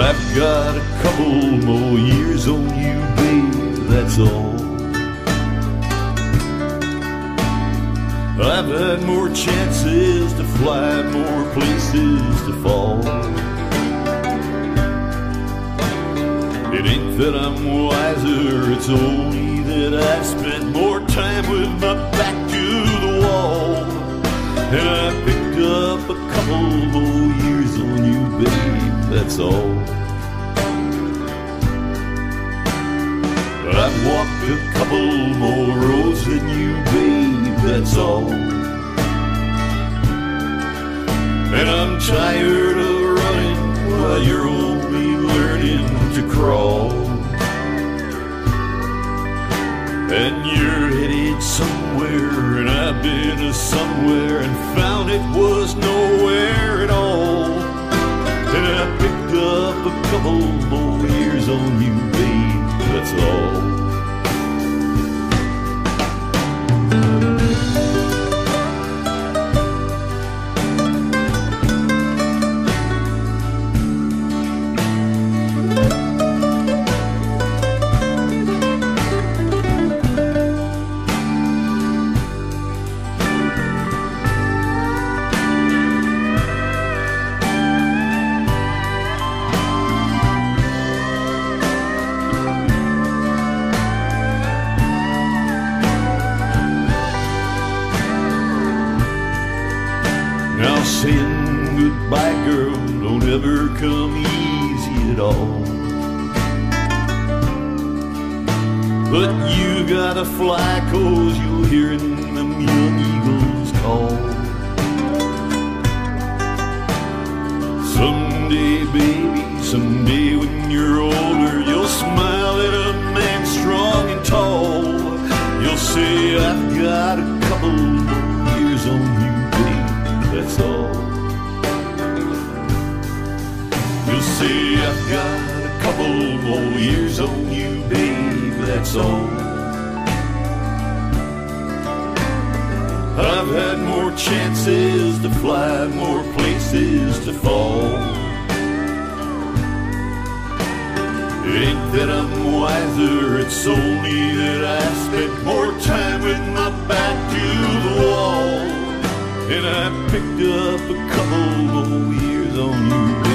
I've got a couple more years on you, babe, that's all. I've had more chances to fly, more places to fall. It ain't that I'm wiser, it's only that I've spent more time with my back to the wall. And I picked up a couple more that's all. I've walked a couple more roads than you, babe, that's all. And I'm tired of running while you're only learning to crawl. And you're headed somewhere, and I've been to somewhere and found it was nowhere at all. Now saying goodbye, girl, don't ever come easy at all. But you gotta fly, cause you're hearing them young eagles call. Someday, baby, someday when you're older, you'll smile at a man strong and tall. You'll say, I've got a couple years on you, that's all. You'll say, I've got a couple more years on you, babe, that's all. I've had more chances to fly, more places to fall. Ain't that I'm wiser, it's only that I spent more time with my back. And I picked up a couple more years on you,